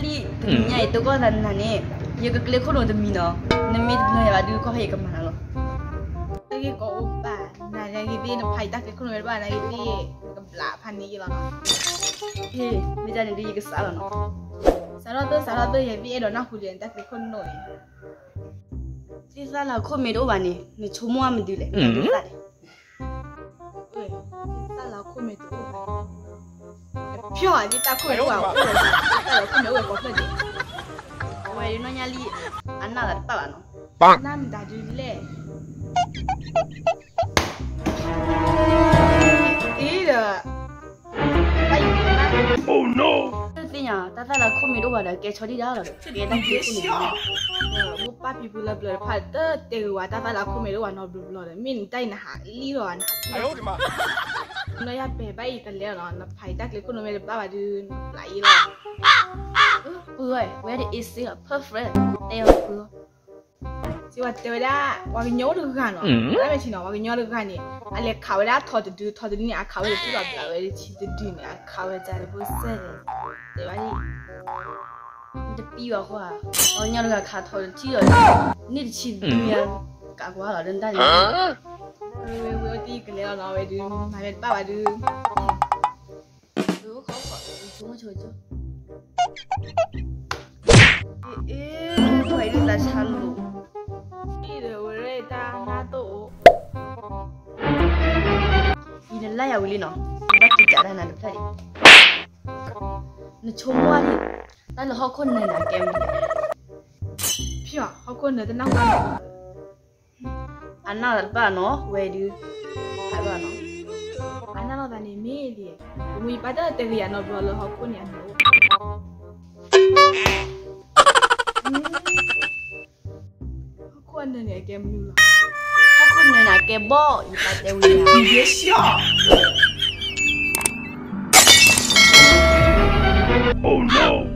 빨리 그냥 이거 난나네 이거 클릭으로 됩니 다. 남이 나야 두 거해 그만하 러. 여기 거 오빠 나 여기 비는 파이다 그 그런 얼마 나 여기 비 라판이 이 라. 예, 미자는 이거 살아 나. 살아도 살아도 예비 에러 나 후련 딱 그런 노 래. 지살아 코메도 많이 네 조모하면 되 래. 응. Trời, vì ta cười quả của Ta đã không nhớ quả của mình Ngoài nó nhà li Anh nào là ta là nó Bang Nam đã đi lệ Ý là Oh no! Tin nhở, ta phải là không mình đâu là cái chó đi đâu rồi. Cái đang biết của mình. Bố ba bị bùn lập rồi, phải tớ tiêu quá, ta phải là không mình đâu là nó bùn lập rồi. Mình tay nhà hạ rồi, anh. Ai ơi mà. 妈！ nó ya bè bay cái lẽ nó nó phải tắt lấy con nó mẹ ba bà đưa lại rồi 不会，我的意思了，perfect，对了不？ chỉ là tôi đã qua cái nhớ được cái nó Ừ. cái mẹ chỉ nó qua cái nhớ được cái này anh lấy khảo đã thọ từ từ thọ từ này khảo được từ là là chỉ từ từ này khảo được ra được bớt xe để vậy 你这比划话，我娘那个卡头只要你的钱里面干过了，人家 we we đi cái leo nào về đi mà về ba về đi đúng không có chúng chơi chứ ê phải đi là chăn luôn đi rồi về ta na tổ đi là lại ở nó bắt chị trả ra nè phải nó chung qua đi ta là họ con này là kem pia họ con này ta năng Another Annalbano, where do you Albano? Annalbano Emilia. Uipata teria no brolo hopunia. Hakuna ni ake mula. Hakuna ni ake bo ipate wia. Yesho. Oh no.